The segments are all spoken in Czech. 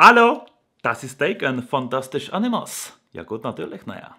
Hallo, das ist Taken Fantastisch Animals. Jako natürlich ne já.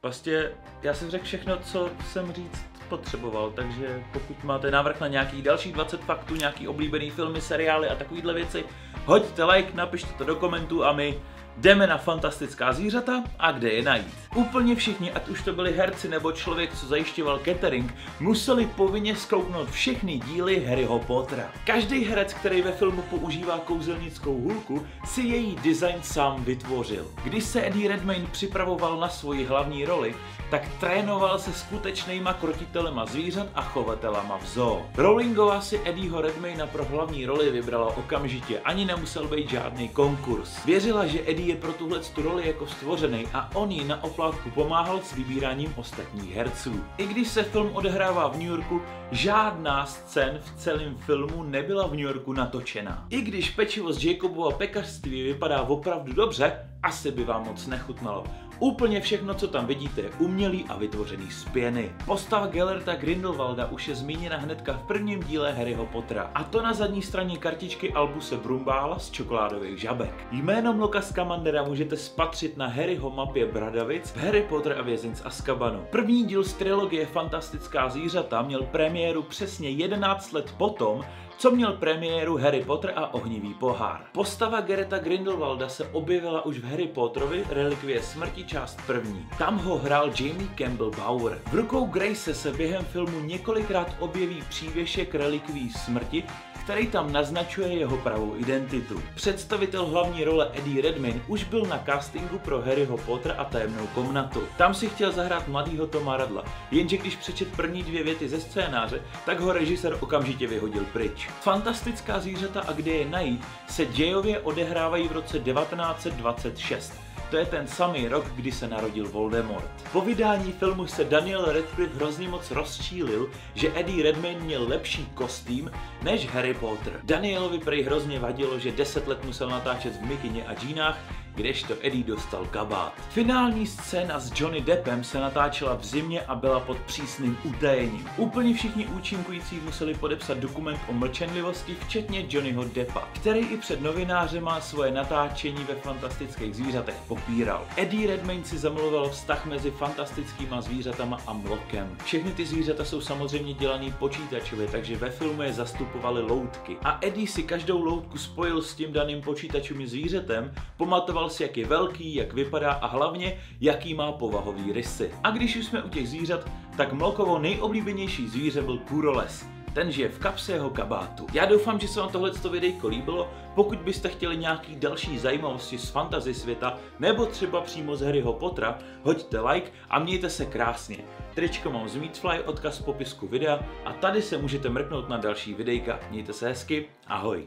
Prostě já jsem řekl všechno, co jsem říct potřeboval, takže pokud máte návrh na nějakých dalších 20 faktů, nějaký oblíbený filmy, seriály a takovýhle věci, hoďte like, napište to do komentů a my Jdeme na fantastická zvířata a kde je najít. Úplně všichni, ať už to byli herci nebo člověk, co zajišťoval catering, museli povinně zkouknout všechny díly Harryho Pottera. Každý herec, který ve filmu používá kouzelnickou hůlku, si její design sám vytvořil. Když se Eddie Redmayne připravoval na svoji hlavní roli, tak trénoval se skutečnýma krotitelema zvířat a chovatelama v zoo. Rowlingová si Eddieho Redmayna pro hlavní roli vybrala okamžitě, ani nemusel být žádný konkurs. Věřila, že Eddie je pro tuhle roli jako stvořený a on jí na oplátku pomáhal s vybíráním ostatních herců. I když se film odehrává v New Yorku, žádná scén v celém filmu nebyla v New Yorku natočena. I když pečivo z Jacobova pekařství vypadá opravdu dobře, asi by vám moc nechutnalo. Úplně všechno, co tam vidíte, je umělý a vytvořený z pěny. Postava Gellerta Grindelwalda už je zmíněna hnedka v prvním díle Harryho Pottera. A to na zadní straně kartičky Albuse Brumbála z čokoládových žabek. Jméno Mloka Scamandera můžete spatřit na Harryho mapě Bradavic v Harry Potter a vězeň z Azkabanu. První díl z trilogie Fantastická zvířata měl premiéru přesně 11 let potom, co měl premiéru Harry Potter a ohnivý pohár. Postava Gereta Grindelwalda se objevila už v Harry Potterovi Relikvie smrti část první. Tam ho hrál Jamie Campbell Bower. V rukou Grace se během filmu několikrát objeví přívěšek Relikví smrti, který tam naznačuje jeho pravou identitu. Představitel hlavní role Eddie Redmayne už byl na castingu pro Harryho Potter a tajemnou komnatu. Tam si chtěl zahrát mladýho Toma Radla, jenže když přečet první dvě věty ze scénáře, tak ho režisér okamžitě vyhodil pryč. Fantastická zvířata a kde je najít se dějově odehrávají v roce 1926. To je ten samý rok, kdy se narodil Voldemort. Po vydání filmu se Daniel Radcliffe hrozně moc rozčílil, že Eddie Redmayne měl lepší kostým než Harry Potter. Danielovi prej hrozně vadilo, že 10 let musel natáčet v mikině a džínách, kdežto Eddie dostal kabát. Finální scéna s Johnny Deppem se natáčela v zimě a byla pod přísným utajením. Úplně všichni účinkující museli podepsat dokument o mlčenlivosti, včetně Johnnyho Deppa, který i před novinářema svoje natáčení ve fantastických zvířatech popíral. Eddie Redmayne si zamluval vztah mezi fantastickýma zvířatama a mlokem. Všechny ty zvířata jsou samozřejmě dělaný počítačově, takže ve filmu je zastupovaly loutky. A Eddie si každou loutku spojil s tím daným počítačovým zvířetem, pamatoval si, jak je velký, jak vypadá a hlavně, jaký má povahový rysy. A když už jsme u těch zvířat, tak Mlokovo nejoblíbenější zvíře byl kuroles ten žije v kapse jeho kabátu. Já doufám, že se vám tohle videjko líbilo. Pokud byste chtěli nějaký další zajímavosti z fantasy světa nebo třeba přímo z Harryho Pottera, hoďte like a mějte se krásně. Tričko mám z Meatfly, odkaz v popisku videa a tady se můžete mrknout na další videjka. Mějte se hezky, ahoj.